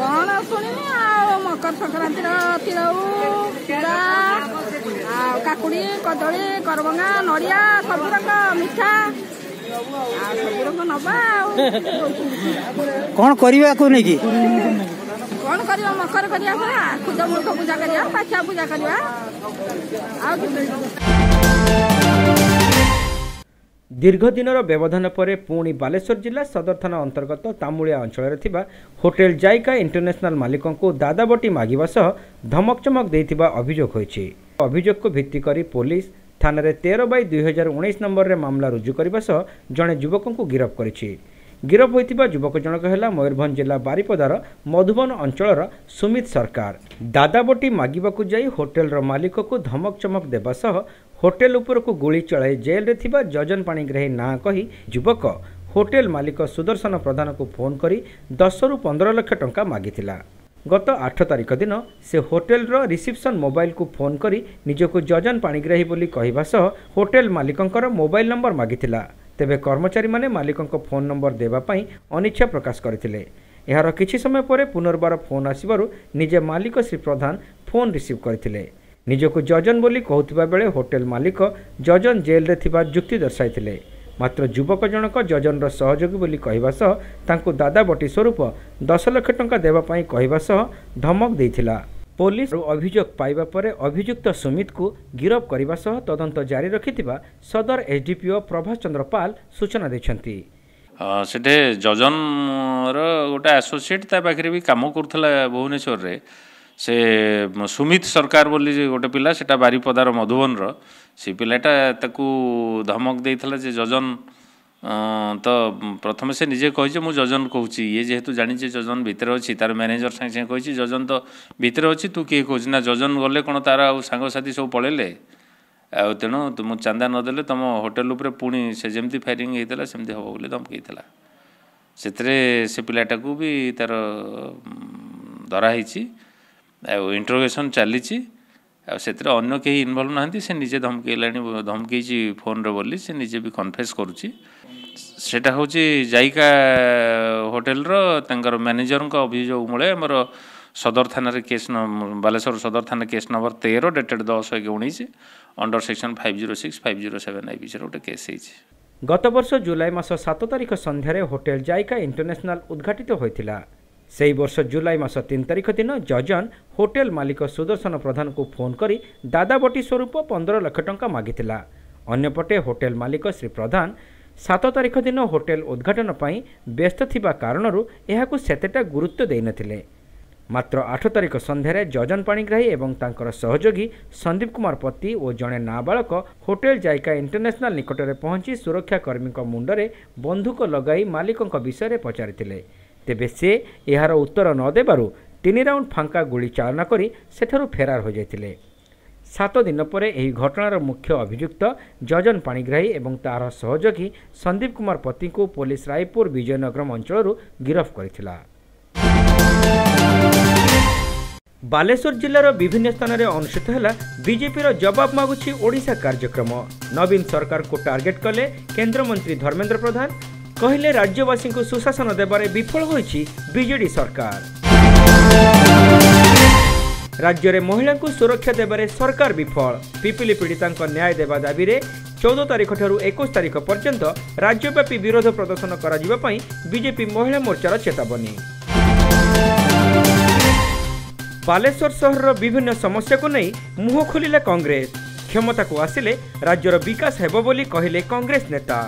କଣ ଶୁଣିନି ଆଉ ମକର ସଂକ୍ରାନ୍ତିର ତିଳଉ ଚୁଡ଼ା ଆଉ କାକୁଡ଼ି କଦଳୀ କରବଙ୍ଗା ନଡ଼ିଆ ସବୁ ରକ ମିଠା। ଆଉ ସବୁ ରକ ନବା ଆଉ। କ'ଣ କରିବାକୁ ନେଇକି? କଣ କରିବା? ମକର କରିବା ପରା। ଖୁଦ ମୂର୍ଖ ପୂଜା କରିବା ପାଛିଆ ପୂଜା କରିବା। ଆଉ କିଛି ଦୀର୍ଘ ଦିନର ବ୍ୟବଧାନ ପରେ ପୁଣି ବାଲେଶ୍ୱର ଜିଲ୍ଲା ସଦର ଥାନା ଅନ୍ତର୍ଗତ ତାମୁଳିଆ ଅଞ୍ଚଳରେ ଥିବା ହୋଟେଲ ଜାଇକା ଇଣ୍ଟରନ୍ୟାସନାଲ ମାଲିକଙ୍କୁ ଦାଦାବଟି ମାଗିବା ସହ ଧମକ ଚମକ ଦେଇଥିବା ଅଭିଯୋଗ ହୋଇଛି। ଅଭିଯୋଗକୁ ଭିତ୍ତି କରି ପୋଲିସ ଥାନାରେ ତେର ବାଇ ଦୁଇ ହଜାର ଉଣେଇଶ ନମ୍ବରରେ ମାମଲା ରୁଜୁ କରିବା ସହ ଜଣେ ଯୁବକଙ୍କୁ ଗିରଫ କରିଛି। ଗିରଫ ହୋଇଥିବା ଯୁବକ ଜଣକ ହେଲା ମୟୂରଭଞ୍ଜ ଜିଲ୍ଲା ବାରିପଦାର ମଧୁବନ ଅଞ୍ଚଳର ସୁମିତ ସରକାର। ଦାଦାବଟି ମାଗିବାକୁ ଯାଇ ହୋଟେଲର ମାଲିକକୁ ଧମକ ଚମକ ଦେବା ସହ ହୋଟେଲ ଉପରକୁ ଗୁଳି ଚଳାଇ ଜେଲରେ ଥିବା ଯଜନ ପାଣିଗ୍ରାହୀ ନାଁ କହି ଯୁବକ ହୋଟେଲ ମାଲିକ ସୁଦର୍ଶନ ପ୍ରଧାନକୁ ଫୋନ୍ କରି ଦଶରୁ ପନ୍ଦର ଲକ୍ଷ ଟଙ୍କା ମାଗିଥିଲା। ଗତ ଆଠ ତାରିଖ ଦିନ ସେ ହୋଟେଲର ରିସିପ୍ସନ୍ ମୋବାଇଲକୁ ଫୋନ୍ କରି ନିଜକୁ ଯଜନ ପାଣିଗ୍ରାହୀ ବୋଲି କହିବା ସହ ହୋଟେଲ ମାଲିକଙ୍କର ମୋବାଇଲ ନମ୍ବର ମାଗିଥିଲା। ତେବେ କର୍ମଚାରୀମାନେ ମାଲିକଙ୍କ ଫୋନ୍ ନମ୍ବର ଦେବା ପାଇଁ ଅନିଚ୍ଛା ପ୍ରକାଶ କରିଥିଲେ। ଏହାର କିଛି ସମୟ ପରେ ପୁନର୍ବାର ଫୋନ୍ ଆସିବାରୁ ନିଜେ ମାଲିକ ଶ୍ରୀ ପ୍ରଧାନ ଫୋନ୍ ରିସିଭ୍ କରିଥିଲେ। ନିଜକୁ ଯଜନ ବୋଲି କହୁଥିବା ବେଳେ ହୋଟେଲ ମାଲିକ ଯଜନ ଜେଲରେ ଥିବା ଯୁକ୍ତି ଦର୍ଶାଇଥିଲେ। ମାତ୍ର ଯୁବକ ଜଣକ ଯଜନର ସହଯୋଗୀ ବୋଲି କହିବା ସହ ତାଙ୍କୁ ଦାଦାବଟି ସ୍ୱରୂପ ଦଶ ଲକ୍ଷ ଟଙ୍କା ଦେବା ପାଇଁ କହିବା ସହ ଧମକ ଦେଇଥିଲା। ପୋଲିସ ଅଭିଯୋଗ ପାଇବା ପରେ ଅଭିଯୁକ୍ତ ସୁମିତକୁ ଗିରଫ କରିବା ସହ ତଦନ୍ତ ଜାରି ରଖିଥିବା ସଦର ଏସ୍ଡିପିଓ ପ୍ରଭାସ ଚନ୍ଦ୍ର ପାଲ ସୂଚନା ଦେଇଛନ୍ତି। ସେଠି ଜଜନର ଗୋଟେ ଆସୋସିଏଟ୍ ତା ପାଖରେ ବି କାମ କରୁଥିଲା ଭୁବନେଶ୍ୱରରେ। ସେ ସୁମିତ ସରକାର ବୋଲି ଗୋଟେ ପିଲା ସେଟା ବାରିପଦାର ମଧୁବନର। ସେ ପିଲାଟା ତାକୁ ଧମକ ଦେଇଥିଲା ଯେ ଯଜନ ତ ପ୍ରଥମେ ସେ ନିଜେ କହିଛି ମୁଁ ଯଜନ କହୁଛି। ଇଏ ଯେହେତୁ ଜାଣିଛି ଯଜନ ଭିତରେ ଅଛି ତାର ମ୍ୟାନେଜର ସାଙ୍ଗେ ସାଙ୍ଗେ କହିଛି ଯଜନ ତ ଭିତରେ ଅଛି ତୁ କିଏ କହୁଛି? ନା ଯଜନ ଗଲେ କ'ଣ ତାର ଆଉ ସାଙ୍ଗସାଥି ସବୁ ପଳେଇଲେ? ଆଉ ତେଣୁ ମୁଁ ଚାନ୍ଦା ନଦେଲେ ତୁମ ହୋଟେଲ ଉପରେ ପୁଣି ସେ ଯେମିତି ଫାୟାରିଂ ହେଇଥିଲା ସେମିତି ହେବ ବୋଲି ଧମକି ହେଇଥିଲା ସେଥିରେ ସେ ପିଲାଟାକୁ ବି ତାର ଧରା ହେଇଛି। ଆଉ ଇଣ୍ଟରୋଗେସନ୍ ଚାଲିଛି। ଆଉ ସେଥିରେ ଅନ୍ୟ କେହି ଇନଭଲ୍ଭ ନାହାନ୍ତି। ସେ ନିଜେ ଧମକେଇଲାଣି ଧମକେଇଛି ଫୋନ୍ରେ ବୋଲି। ସେ ନିଜେ ବି କନଫେସ୍ କରୁଛି। ସେଇଟା ହେଉଛି ଜାଇକା ହୋଟେଲର ତାଙ୍କର ମ୍ୟାନେଜରଙ୍କ ଅଭିଯୋଗ ମୂଳେ ଆମର ସଦର ଥାନାରେ କେସ୍ ବାଲେଶ୍ୱର ସଦର ଥାନା କେସ୍ ନମ୍ବର ତେର ଡେଟେଡ଼ ଦଶ ଏକ ଉଣେଇଶ under section five zero six five zero seven I ବିଷୟରେ ଗୋଟେ କେସ୍ ହେଇଛି। ଗତବର୍ଷ ଜୁଲାଇ ମାସ ସାତ ତାରିଖ ସନ୍ଧ୍ୟାରେ ହୋଟେଲ ଜାଇକା ଇଣ୍ଟରନ୍ୟାସନାଲ ଉଦ୍ଘାଟିତ ହୋଇଥିଲା। ସେହି ବର୍ଷ ଜୁଲାଇ ମାସ ତିନି ତାରିଖ ଦିନ ଜଜନ ହୋଟେଲ ମାଲିକ ସୁଦର୍ଶନ ପ୍ରଧାନଙ୍କୁ ଫୋନ୍ କରି ଦାଦାବଟି ସ୍ୱରୂପ ପନ୍ଦର ଲକ୍ଷ ଟଙ୍କା ମାଗିଥିଲା। ଅନ୍ୟପଟେ ହୋଟେଲ ମାଲିକ ଶ୍ରୀ ପ୍ରଧାନ ସାତ ତାରିଖ ଦିନ ହୋଟେଲ ଉଦ୍ଘାଟନ ପାଇଁ ବ୍ୟସ୍ତ ଥିବା କାରଣରୁ ଏହାକୁ ସେତେଟା ଗୁରୁତ୍ୱ ଦେଇନଥିଲେ। ମାତ୍ର ଆଠ ତାରିଖ ସନ୍ଧ୍ୟାରେ ଯଜନ ପାଣିଗ୍ରାହୀ ଏବଂ ତାଙ୍କର ସହଯୋଗୀ ସନ୍ଦୀପ କୁମାର ପତି ଓ ଜଣେ ନାବାଳକ ହୋଟେଲ ଜାଇକା ଇଣ୍ଟରନ୍ୟାସନାଲ ନିକଟରେ ପହଞ୍ଚି ସୁରକ୍ଷା କର୍ମୀଙ୍କ ମୁଣ୍ଡରେ ବନ୍ଧୁକ ଲଗାଇ ମାଲିକଙ୍କ ବିଷୟରେ ପଚାରିଥିଲେ। ତେବେ ସେ ଏହାର ଉତ୍ତର ନ ଦେବାରୁ ତିନି ରାଉଣ୍ଡ ଫାଙ୍କା ଗୁଳି ଚାଳନା କରି ସେଠାରୁ ଫେରାର ହୋଇଯାଇଥିଲେ। ସାତ ଦିନ ପରେ ଏହି ଘଟଣାର ମୁଖ୍ୟ ଅଭିଯୁକ୍ତ ଯଜନ ପାଣିଗ୍ରାହୀ ଏବଂ ତାହାର ସହଯୋଗୀ ସନ୍ଦୀପ କୁମାର ପତିଙ୍କୁ ପୋଲିସ ରାୟପୁର ବିଜୟନଗରମ ଅଞ୍ଚଳରୁ ଗିରଫ କରିଥିଲା। ବାଲେଶ୍ୱର ଜିଲ୍ଲାର ବିଭିନ୍ନ ସ୍ଥାନରେ ଅନୁଷ୍ଠିତ ହେଲା ବିଜେପିର ଜବାବ ମାଗୁଛି ଓଡ଼ିଶା କାର୍ଯ୍ୟକ୍ରମ। ନବୀନ ସରକାରଙ୍କୁ ଟାର୍ଗେଟ କଲେ କେନ୍ଦ୍ରମନ୍ତ୍ରୀ ଧର୍ମେନ୍ଦ୍ର ପ୍ରଧାନ କହିଲେ ରାଜ୍ୟବାସୀଙ୍କୁ ସୁଶାସନ ଦେବାରେ ବିଫଳ ହୋଇଛି ବିଜେଡି ସରକାର। ରାଜ୍ୟରେ ମହିଳାଙ୍କୁ ସୁରକ୍ଷା ଦେବାରେ ସରକାର ବିଫଳ। ପିପିଲି ପୀଡ଼ିତାଙ୍କ ନ୍ୟାୟ ଦେବା ଦାବିରେ ଚଉଦ ତାରିଖଠାରୁ ଏକୋଇଶ ତାରିଖ ପର୍ଯ୍ୟନ୍ତ ରାଜ୍ୟବ୍ୟାପୀ ବିରୋଧ ପ୍ରଦର୍ଶନ କରାଯିବା ପାଇଁ ବିଜେପି ମହିଳା ମୋର୍ଚ୍ଚାର ଚେତାବନୀ। ବାଲେଶ୍ୱର ସହରର ବିଭିନ୍ନ ସମସ୍ୟାକୁ ନେଇ ମୁହଁ ଖୋଲିଲା କଂଗ୍ରେସ। କ୍ଷମତାକୁ ଆସିଲେ ରାଜ୍ୟର ବିକାଶ ହେବ ବୋଲି କହିଲେ କଂଗ୍ରେସ ନେତା।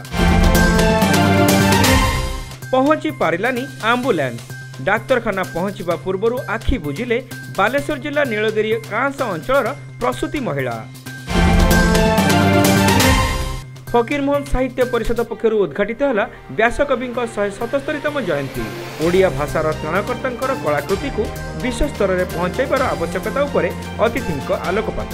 ପହଞ୍ଚି ପାରିଲାନି ଆମ୍ବୁଲାନ୍ସ। ଡାକ୍ତରଖାନା ପହଞ୍ଚିବା ପୂର୍ବରୁ ଆଖି ବୁଜିଲେ ବାଲେଶ୍ୱର ଜିଲ୍ଲା ନୀଳଗିରି କାଁସ ଅଞ୍ଚଳର ପ୍ରସୂତି ମହିଳା। ଫକୀରମୋହନ ସାହିତ୍ୟ ପରିଷଦ ପକ୍ଷରୁ ଉଦ୍ଘାଟିତ ହେଲା ବ୍ୟାସକବିଙ୍କ ଶହେ ସତସ୍ତରୀତମ ଜୟନ୍ତୀ। ଓଡ଼ିଆ ଭାଷାର ତ୍ରାଣକର୍ତ୍ତାଙ୍କର କଳାକୃତିକୁ ବିଶ୍ୱସ୍ତରରେ ପହଞ୍ଚାଇବାର ଆବଶ୍ୟକତା ଉପରେ ଅତିଥିଙ୍କ ଆଲୋକପାତ।